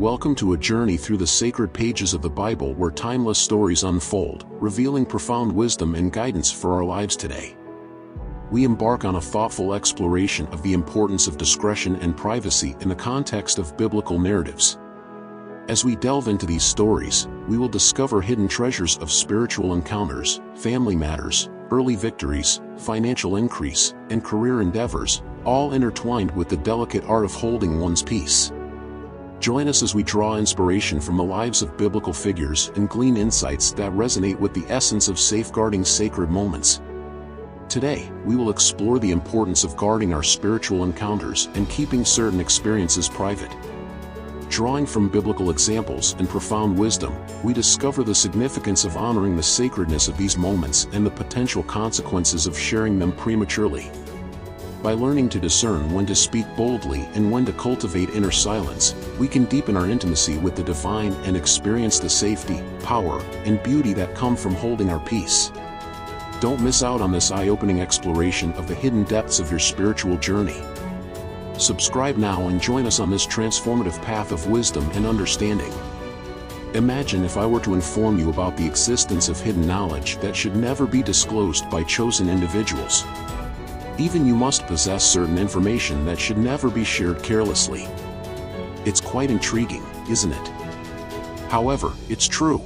Welcome to a journey through the sacred pages of the Bible where timeless stories unfold, revealing profound wisdom and guidance for our lives today. We embark on a thoughtful exploration of the importance of discretion and privacy in the context of biblical narratives. As we delve into these stories, we will discover hidden treasures of spiritual encounters, family matters, early victories, financial increase, and career endeavors, all intertwined with the delicate art of holding one's peace. Join us as we draw inspiration from the lives of biblical figures and glean insights that resonate with the essence of safeguarding sacred moments. Today, we will explore the importance of guarding our spiritual encounters and keeping certain experiences private. Drawing from biblical examples and profound wisdom, we discover the significance of honoring the sacredness of these moments and the potential consequences of sharing them prematurely. By learning to discern when to speak boldly and when to cultivate inner silence, we can deepen our intimacy with the divine and experience the safety, power, and beauty that come from holding our peace. Don't miss out on this eye-opening exploration of the hidden depths of your spiritual journey. Subscribe now and join us on this transformative path of wisdom and understanding. Imagine if I were to inform you about the existence of hidden knowledge that should never be disclosed by chosen individuals. Even you must possess certain information that should never be shared carelessly. It's quite intriguing, isn't it? However, it's true.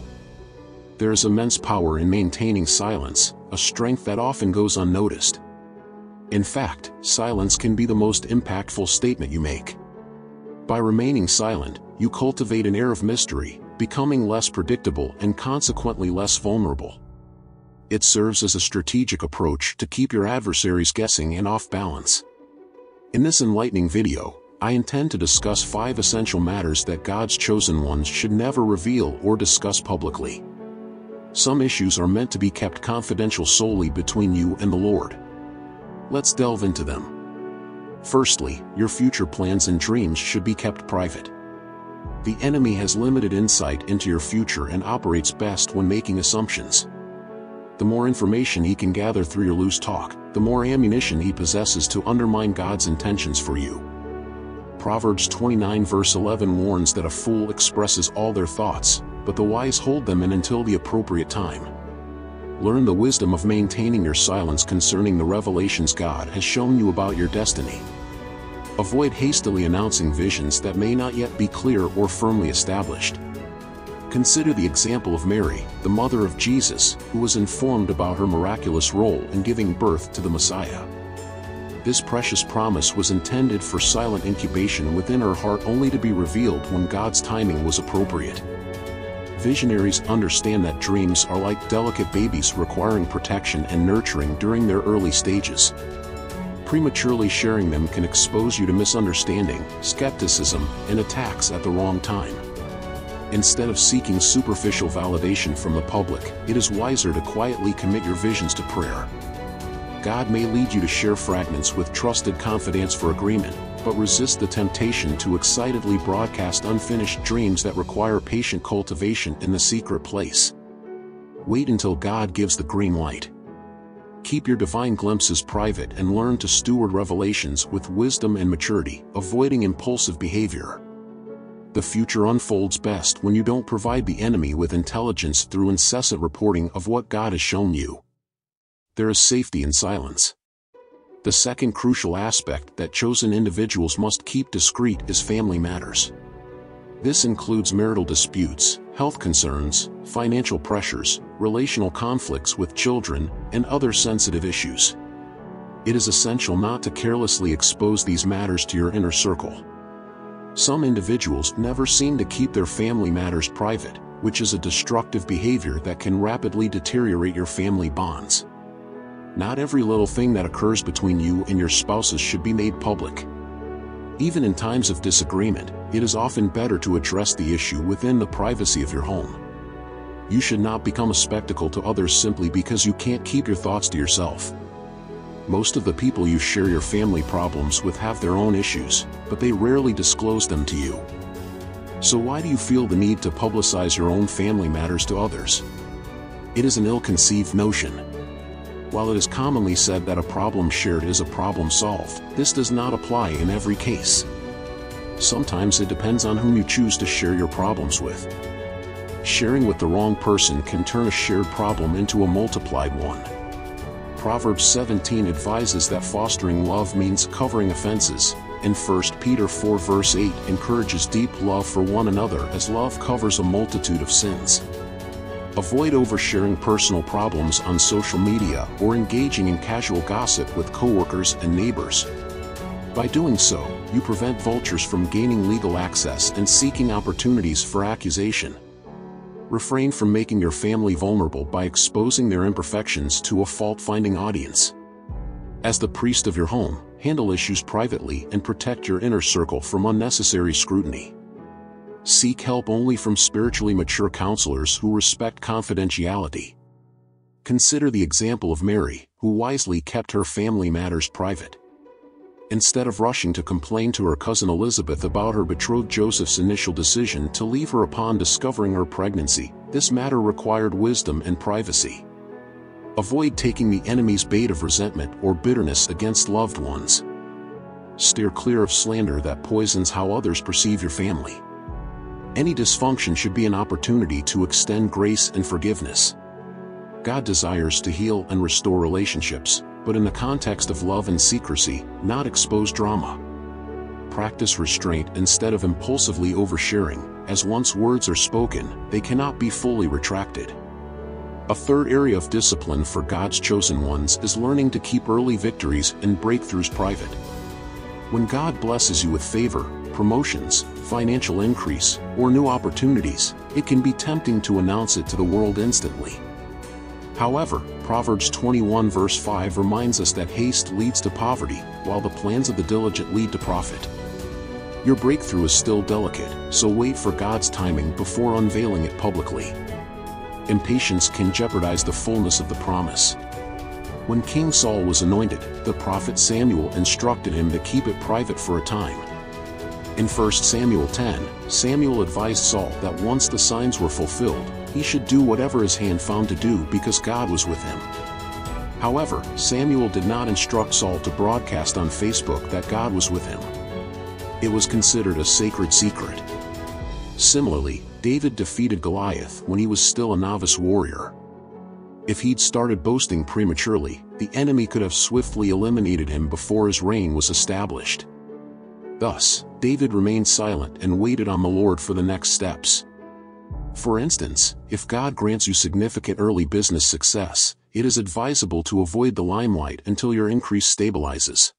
There is immense power in maintaining silence, a strength that often goes unnoticed. In fact, silence can be the most impactful statement you make. By remaining silent, you cultivate an air of mystery, becoming less predictable and consequently less vulnerable it serves as a strategic approach to keep your adversaries guessing and off balance. In this enlightening video, I intend to discuss five essential matters that God's chosen ones should never reveal or discuss publicly. Some issues are meant to be kept confidential solely between you and the Lord. Let's delve into them. Firstly, your future plans and dreams should be kept private. The enemy has limited insight into your future and operates best when making assumptions the more information he can gather through your loose talk, the more ammunition he possesses to undermine God's intentions for you. Proverbs 29 verse 11 warns that a fool expresses all their thoughts, but the wise hold them in until the appropriate time. Learn the wisdom of maintaining your silence concerning the revelations God has shown you about your destiny. Avoid hastily announcing visions that may not yet be clear or firmly established. Consider the example of Mary, the mother of Jesus, who was informed about her miraculous role in giving birth to the Messiah. This precious promise was intended for silent incubation within her heart only to be revealed when God's timing was appropriate. Visionaries understand that dreams are like delicate babies requiring protection and nurturing during their early stages. Prematurely sharing them can expose you to misunderstanding, skepticism, and attacks at the wrong time. Instead of seeking superficial validation from the public, it is wiser to quietly commit your visions to prayer. God may lead you to share fragments with trusted confidence for agreement, but resist the temptation to excitedly broadcast unfinished dreams that require patient cultivation in the secret place. Wait until God gives the green light. Keep your divine glimpses private and learn to steward revelations with wisdom and maturity, avoiding impulsive behavior the future unfolds best when you don't provide the enemy with intelligence through incessant reporting of what God has shown you. There is safety in silence. The second crucial aspect that chosen individuals must keep discreet is family matters. This includes marital disputes, health concerns, financial pressures, relational conflicts with children, and other sensitive issues. It is essential not to carelessly expose these matters to your inner circle. Some individuals never seem to keep their family matters private, which is a destructive behavior that can rapidly deteriorate your family bonds. Not every little thing that occurs between you and your spouses should be made public. Even in times of disagreement, it is often better to address the issue within the privacy of your home. You should not become a spectacle to others simply because you can't keep your thoughts to yourself. Most of the people you share your family problems with have their own issues, but they rarely disclose them to you. So why do you feel the need to publicize your own family matters to others? It is an ill-conceived notion. While it is commonly said that a problem shared is a problem solved, this does not apply in every case. Sometimes it depends on whom you choose to share your problems with. Sharing with the wrong person can turn a shared problem into a multiplied one. Proverbs 17 advises that fostering love means covering offenses, and 1 Peter 4 verse 8 encourages deep love for one another as love covers a multitude of sins. Avoid oversharing personal problems on social media or engaging in casual gossip with coworkers and neighbors. By doing so, you prevent vultures from gaining legal access and seeking opportunities for accusation. Refrain from making your family vulnerable by exposing their imperfections to a fault-finding audience. As the priest of your home, handle issues privately and protect your inner circle from unnecessary scrutiny. Seek help only from spiritually mature counselors who respect confidentiality. Consider the example of Mary, who wisely kept her family matters private. Instead of rushing to complain to her cousin Elizabeth about her betrothed Joseph's initial decision to leave her upon discovering her pregnancy, this matter required wisdom and privacy. Avoid taking the enemy's bait of resentment or bitterness against loved ones. Steer clear of slander that poisons how others perceive your family. Any dysfunction should be an opportunity to extend grace and forgiveness. God desires to heal and restore relationships, but in the context of love and secrecy, not expose drama. Practice restraint instead of impulsively oversharing, as once words are spoken, they cannot be fully retracted. A third area of discipline for God's chosen ones is learning to keep early victories and breakthroughs private. When God blesses you with favor, promotions, financial increase, or new opportunities, it can be tempting to announce it to the world instantly. However, Proverbs 21 verse 5 reminds us that haste leads to poverty, while the plans of the diligent lead to profit. Your breakthrough is still delicate, so wait for God's timing before unveiling it publicly. Impatience can jeopardize the fullness of the promise. When King Saul was anointed, the prophet Samuel instructed him to keep it private for a time. In 1 Samuel 10, Samuel advised Saul that once the signs were fulfilled, he should do whatever his hand found to do because God was with him. However, Samuel did not instruct Saul to broadcast on Facebook that God was with him. It was considered a sacred secret. Similarly, David defeated Goliath when he was still a novice warrior. If he'd started boasting prematurely, the enemy could have swiftly eliminated him before his reign was established. Thus, David remained silent and waited on the Lord for the next steps. For instance, if God grants you significant early business success, it is advisable to avoid the limelight until your increase stabilizes.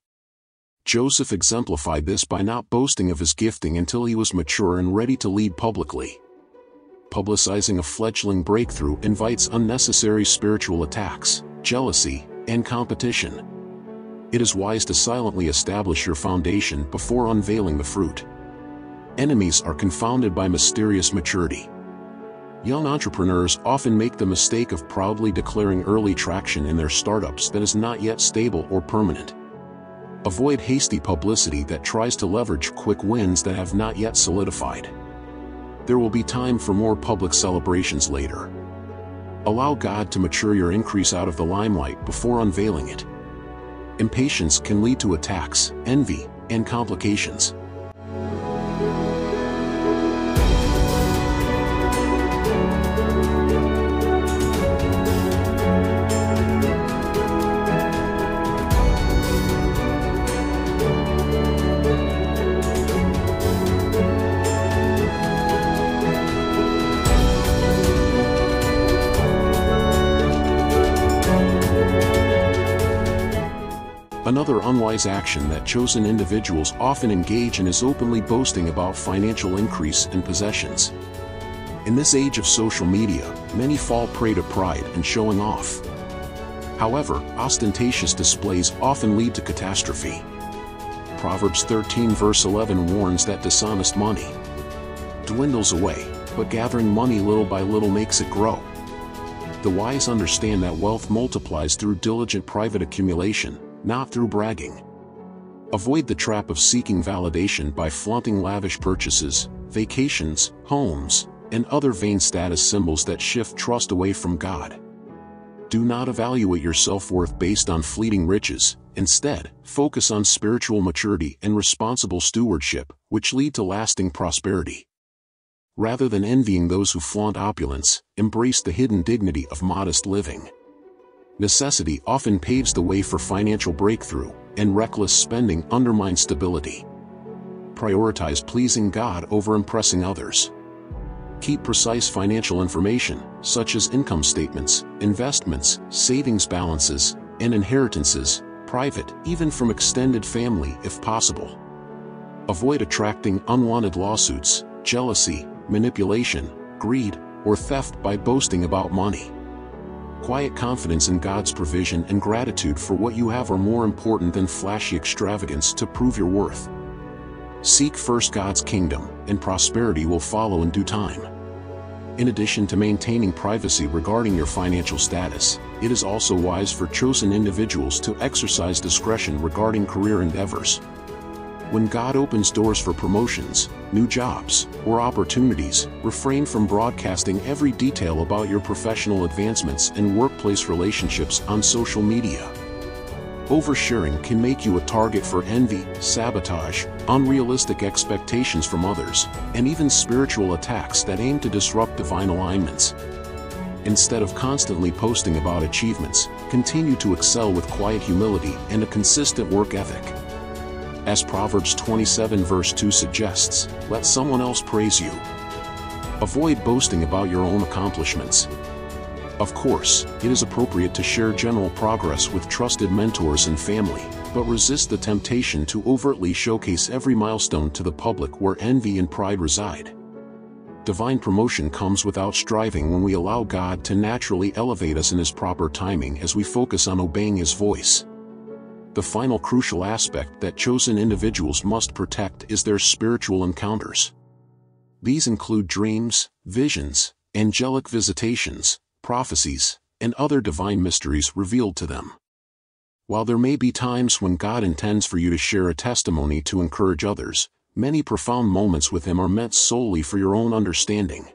Joseph exemplified this by not boasting of his gifting until he was mature and ready to lead publicly. Publicizing a fledgling breakthrough invites unnecessary spiritual attacks, jealousy, and competition. It is wise to silently establish your foundation before unveiling the fruit. Enemies are confounded by mysterious maturity. Young entrepreneurs often make the mistake of proudly declaring early traction in their startups that is not yet stable or permanent. Avoid hasty publicity that tries to leverage quick wins that have not yet solidified. There will be time for more public celebrations later. Allow God to mature your increase out of the limelight before unveiling it. Impatience can lead to attacks, envy, and complications. Another unwise action that chosen individuals often engage in is openly boasting about financial increase and possessions. In this age of social media, many fall prey to pride and showing off. However, ostentatious displays often lead to catastrophe. Proverbs 13 verse 11 warns that dishonest money dwindles away, but gathering money little by little makes it grow. The wise understand that wealth multiplies through diligent private accumulation, not through bragging. Avoid the trap of seeking validation by flaunting lavish purchases, vacations, homes, and other vain status symbols that shift trust away from God. Do not evaluate your self-worth based on fleeting riches, Instead, focus on spiritual maturity and responsible stewardship, which lead to lasting prosperity. Rather than envying those who flaunt opulence, embrace the hidden dignity of modest living. Necessity often paves the way for financial breakthrough, and reckless spending undermines stability. Prioritize pleasing God over impressing others. Keep precise financial information, such as income statements, investments, savings balances, and inheritances, private, even from extended family if possible. Avoid attracting unwanted lawsuits, jealousy, manipulation, greed, or theft by boasting about money. Quiet confidence in God's provision and gratitude for what you have are more important than flashy extravagance to prove your worth. Seek first God's kingdom, and prosperity will follow in due time. In addition to maintaining privacy regarding your financial status, it is also wise for chosen individuals to exercise discretion regarding career endeavors. When God opens doors for promotions, new jobs, or opportunities, refrain from broadcasting every detail about your professional advancements and workplace relationships on social media. Oversharing can make you a target for envy, sabotage, unrealistic expectations from others, and even spiritual attacks that aim to disrupt divine alignments. Instead of constantly posting about achievements, continue to excel with quiet humility and a consistent work ethic. As Proverbs 27 verse 2 suggests, let someone else praise you. Avoid boasting about your own accomplishments. Of course, it is appropriate to share general progress with trusted mentors and family, but resist the temptation to overtly showcase every milestone to the public where envy and pride reside. Divine promotion comes without striving when we allow God to naturally elevate us in His proper timing as we focus on obeying His voice. The final crucial aspect that chosen individuals must protect is their spiritual encounters. These include dreams, visions, angelic visitations, prophecies, and other divine mysteries revealed to them. While there may be times when God intends for you to share a testimony to encourage others, many profound moments with Him are meant solely for your own understanding.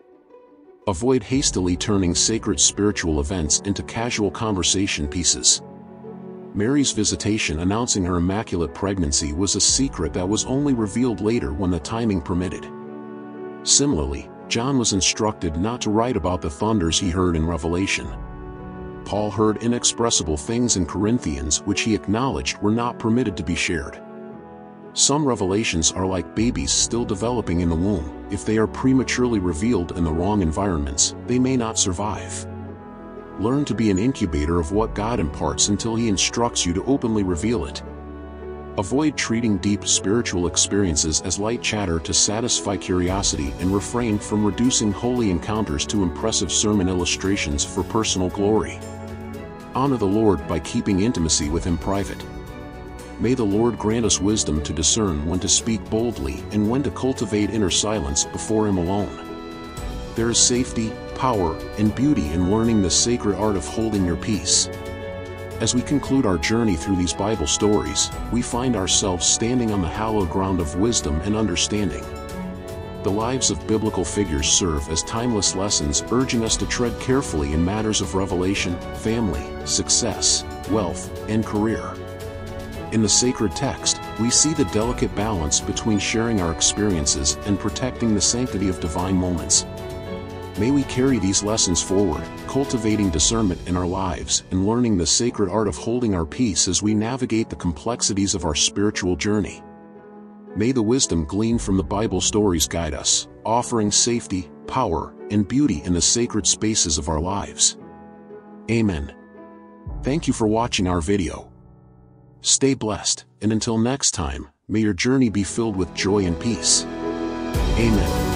Avoid hastily turning sacred spiritual events into casual conversation pieces. Mary's visitation announcing her immaculate pregnancy was a secret that was only revealed later when the timing permitted. Similarly, John was instructed not to write about the thunders he heard in Revelation. Paul heard inexpressible things in Corinthians which he acknowledged were not permitted to be shared. Some revelations are like babies still developing in the womb, if they are prematurely revealed in the wrong environments, they may not survive. Learn to be an incubator of what God imparts until He instructs you to openly reveal it. Avoid treating deep spiritual experiences as light chatter to satisfy curiosity and refrain from reducing holy encounters to impressive sermon illustrations for personal glory. Honor the Lord by keeping intimacy with Him private. May the Lord grant us wisdom to discern when to speak boldly and when to cultivate inner silence before Him alone. There is safety, power, and beauty in learning the sacred art of holding your peace. As we conclude our journey through these Bible stories, we find ourselves standing on the hallowed ground of wisdom and understanding. The lives of biblical figures serve as timeless lessons urging us to tread carefully in matters of revelation, family, success, wealth, and career. In the sacred text, we see the delicate balance between sharing our experiences and protecting the sanctity of divine moments. May we carry these lessons forward, cultivating discernment in our lives and learning the sacred art of holding our peace as we navigate the complexities of our spiritual journey. May the wisdom gleaned from the Bible stories guide us, offering safety, power, and beauty in the sacred spaces of our lives. Amen. Thank you for watching our video. Stay blessed, and until next time, may your journey be filled with joy and peace. Amen.